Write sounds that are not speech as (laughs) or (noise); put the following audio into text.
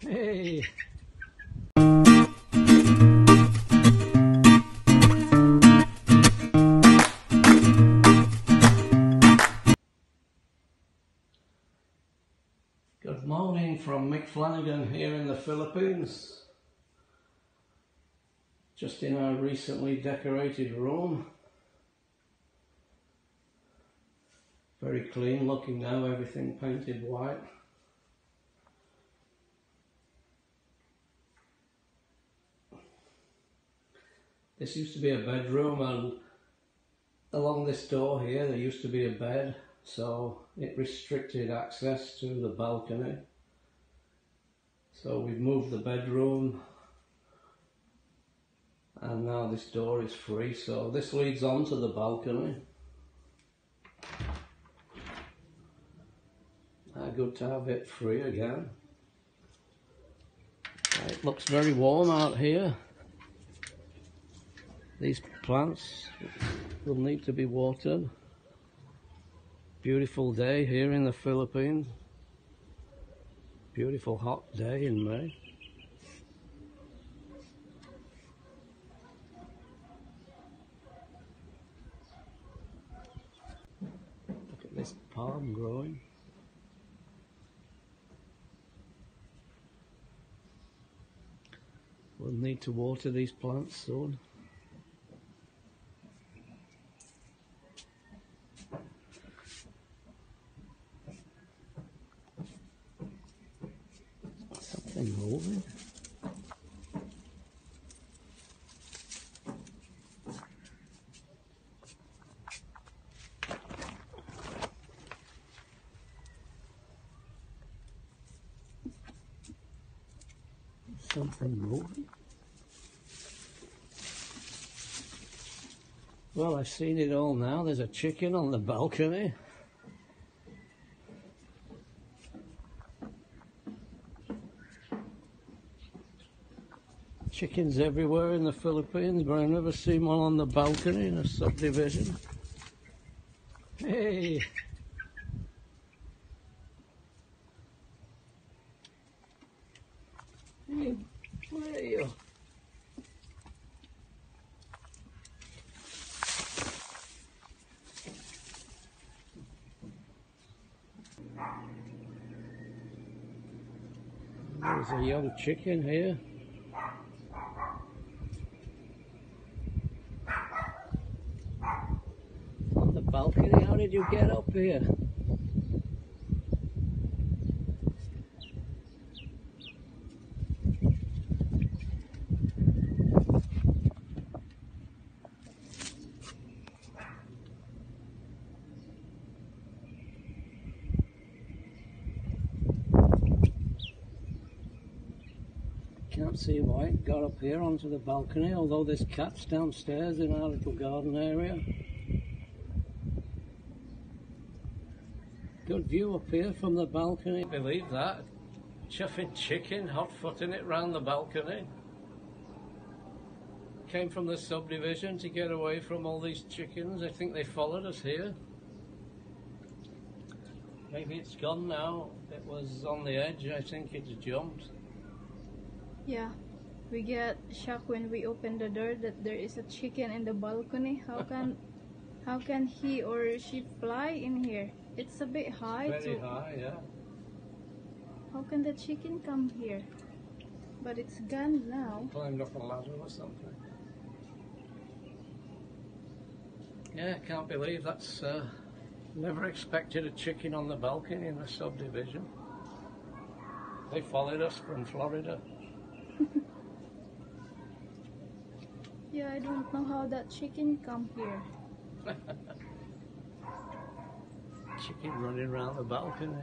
Hey. Good morning from Mick Flanagan here in the Philippines. Just in our recently decorated room. Very clean looking now, everything painted white. This used to be a bedroom and along this door here there used to be a bed so it restricted access to the balcony. So we've moved the bedroom and now this door is free so this leads on to the balcony. Uh, good to have it free again. It looks very warm out here. These plants will need to be watered. Beautiful day here in the Philippines. Beautiful hot day in May. Look at this palm growing. We'll need to water these plants soon. Moving. Something moving. Well, I've seen it all now. There's a chicken on the balcony. Chickens everywhere in the Philippines, but I've never seen one on the balcony in a subdivision. Hey! Hey, where are you? There's a young chicken here. Balcony, how did you get up here? Can't see why it got up here onto the balcony, although there's cats downstairs in our little garden area. Good view up here from the balcony. Believe that. Chuffing chicken, hot footing it round the balcony. Came from the subdivision to get away from all these chickens. I think they followed us here. Maybe it's gone now. It was on the edge. I think it's jumped. Yeah, we get shocked when we open the door that there is a chicken in the balcony. How can how can he or she fly in here? It's a bit high. Very to, high, yeah. How can the chicken come here? But it's gone now. Climbed up a ladder or something. Yeah, I can't believe that's. Uh, never expected a chicken on the balcony in a subdivision. They followed us from Florida. (laughs) Yeah, I don't know how that chicken come here. (laughs) Chicken running around the balcony.